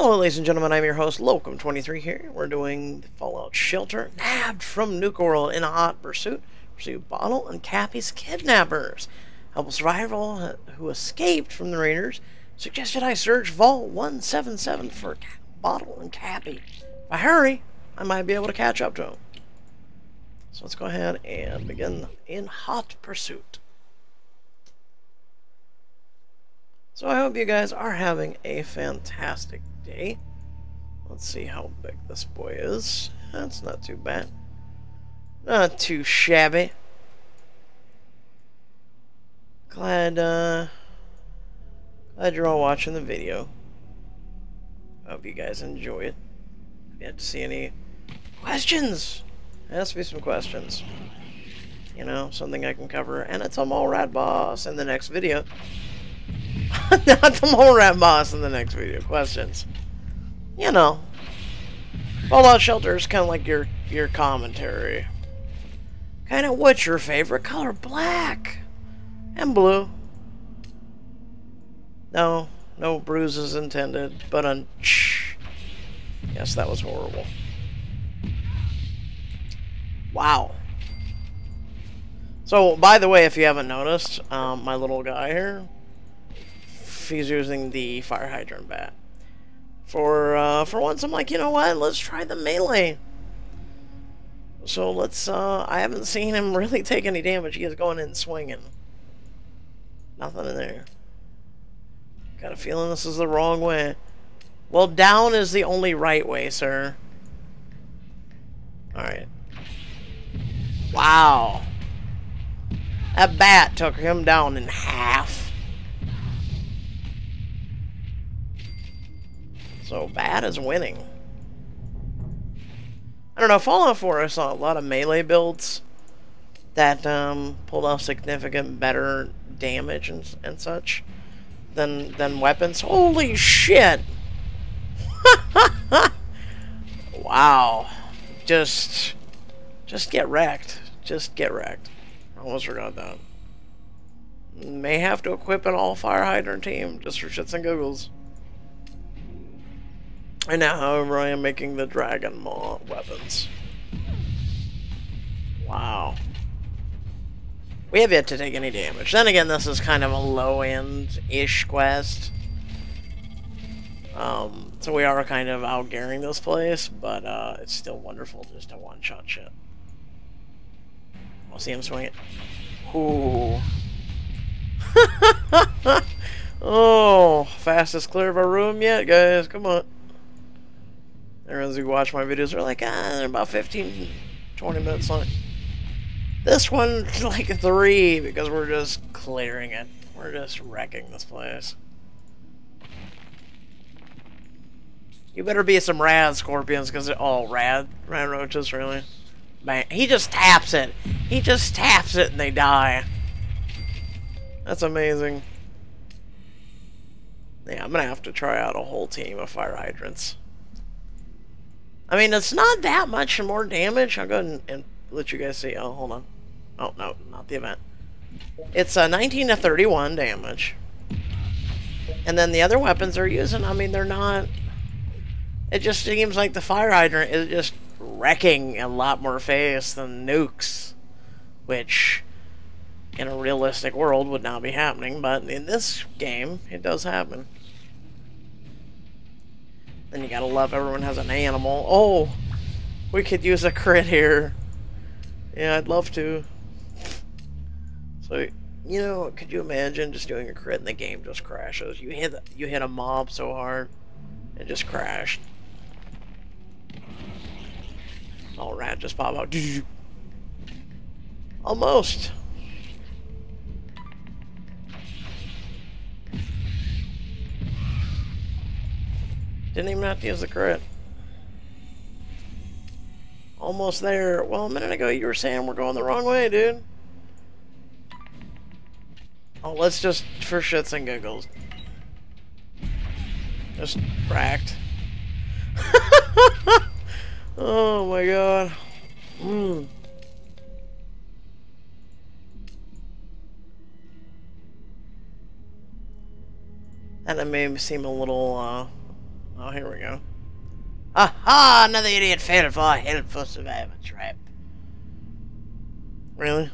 Hello, ladies and gentlemen. I'm your host, Lokim23 here. We're doing Fallout Shelter, nabbed from Nuka World in a hot pursuit. Pursue Bottle and Cappy's kidnappers. Help a survivor who escaped from the raiders. Suggested I search Vault 177 for Bottle and Cappy. If I hurry, I might be able to catch up to them. So let's go ahead and begin in hot pursuit. So I hope you guys are having a fantastic day. Let's see how big this boy is. That's not too bad. Not too shabby. Glad, uh, glad you're all watching the video. Hope you guys enjoy it. If you have to see any questions, to be some questions. You know, something I can cover. And it's a mole rat boss in the next video. Not the mole rat boss in the next video. Questions you know, Fallout Shelter is kind of like your your commentary. Kind of what's your favorite color? Black and blue. No, no bruises intended, but un. Yes, that was horrible. Wow. So, by the way, if you haven't noticed, um, my little guy here, he's using the fire hydrant bat for uh, for once I'm like, you know what? Let's try the melee. So let's. Uh, I haven't seen him really take any damage. He is going in swinging. Nothing in there. Got a feeling this is the wrong way. Well, down is the only right way, sir. Alright. Wow. That bat took him down in half. So bad is winning. I don't know, Fallout 4 I saw a lot of melee builds that um, pulled off significant better damage and, and such than than weapons. Holy shit! wow. Just just get wrecked. Just get wrecked. I almost forgot that. May have to equip an all fire hydrant team just for shits and giggles. And now, however, I am making the Dragon Maw weapons. Wow. We have yet to take any damage. Then again, this is kind of a low-end-ish quest. Um, so we are kind of outgearing this place, but uh, it's still wonderful just to one-shot shit. I'll see him swing it. Ooh. oh, fastest clear of a room yet, guys. Come on. Everyone's who watch my videos are like, ah, they're about 15, 20 minutes long. This one's like three because we're just clearing it. We're just wrecking this place. You better be some rad scorpions because they're all rad, rad roaches, really. Man, he just taps it. He just taps it and they die. That's amazing. Yeah, I'm gonna have to try out a whole team of fire hydrants. I mean, it's not that much more damage. I'll go and, and let you guys see. Oh, hold on. Oh, no, not the event. It's a uh, 19 to 31 damage. And then the other weapons they're using, I mean, they're not... It just seems like the fire hydrant is just wrecking a lot more face than nukes. Which, in a realistic world, would not be happening. But in this game, it does happen. Then you gotta love everyone has an animal. Oh! We could use a crit here. Yeah, I'd love to. So, you know, could you imagine just doing a crit and the game just crashes? You hit you hit a mob so hard, it just crashed. All rat just pop out. Almost. Didn't even have to use the crit. Almost there. Well, a minute ago you were saying we're going the wrong way, dude. Oh, let's just, for shits and giggles. Just cracked. oh my god. And it may seem a little, uh, Oh, here we go. Aha! Another idiot fell for a helpful survivor trap. Really?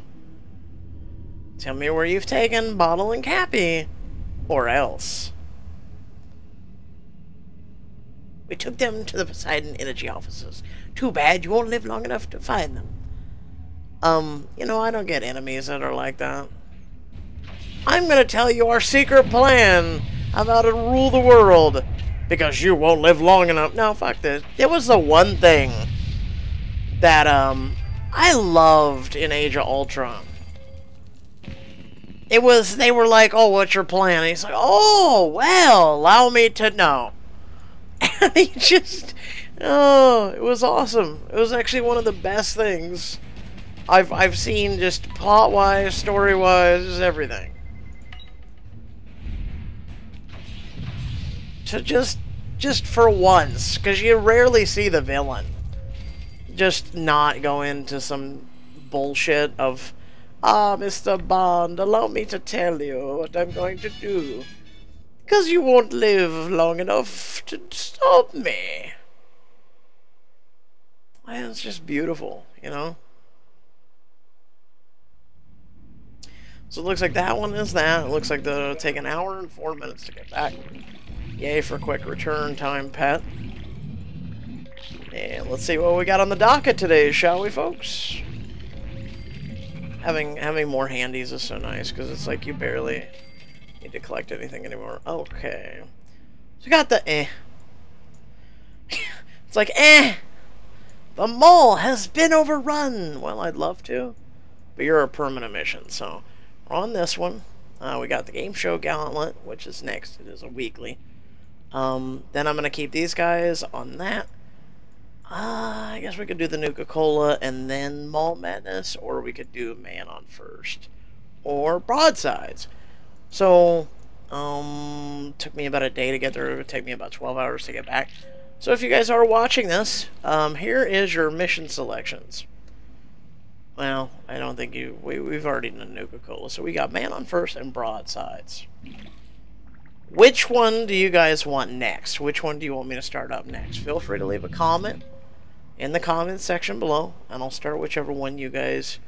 Tell me where you've taken Bottle and Cappy. Or else. We took them to the Poseidon Energy offices. Too bad you won't live long enough to find them. Um, you know, I don't get enemies that are like that. I'm gonna tell you our secret plan of how to rule the world. Because you won't live long enough. No, fuck this. It was the one thing that, um, I loved in Age of Ultron. It was, they were like, oh, what's your plan? And he's like, oh, well, allow me to know. And he just, oh, it was awesome. It was actually one of the best things I've, I've seen just plot-wise, story-wise, everything. To just, just for once, because you rarely see the villain just not go into some bullshit of, ah, Mr. Bond, allow me to tell you what I'm going to do. Because you won't live long enough to stop me. And it's just beautiful, you know? So it looks like that one is that. It looks like it'll take an hour and four minutes to get back. Yay for quick return time, pet. And let's see what we got on the docket today, shall we, folks? Having having more handies is so nice, because it's like you barely need to collect anything anymore. Okay. So we got the eh. it's like, eh! The mall has been overrun! Well, I'd love to, but you're a permanent mission, so we're on this one, uh, we got the Game Show Gauntlet, which is next. It is a weekly. Um, then I'm going to keep these guys on that. Uh, I guess we could do the Nuka-Cola and then Mall Madness, or we could do Man on first. Or Broadsides. So, um, took me about a day to get there. It would take me about 12 hours to get back. So if you guys are watching this, um, here is your mission selections. Well, I don't think you... We, we've already done Nuka-Cola. So we got Man on first and Broadsides. Which one do you guys want next? Which one do you want me to start up next? Feel free to leave a comment in the comments section below, and I'll start whichever one you guys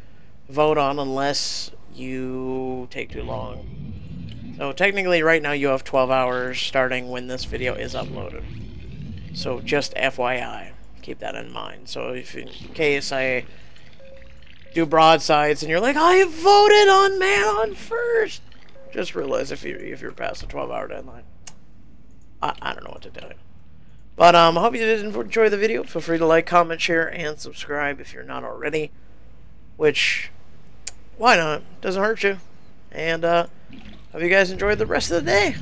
vote on, unless you take too long. So technically right now you have 12 hours starting when this video is uploaded. So just FYI, keep that in mind. So if in case I do broadsides and you're like, I voted on man on first, just realize if you if you're past the 12 hour deadline. I, I don't know what to tell you. But um, I hope you did enjoy the video. Feel free to like, comment, share, and subscribe if you're not already. Which, why not? Doesn't hurt you. And uh, hope you guys enjoyed the rest of the day.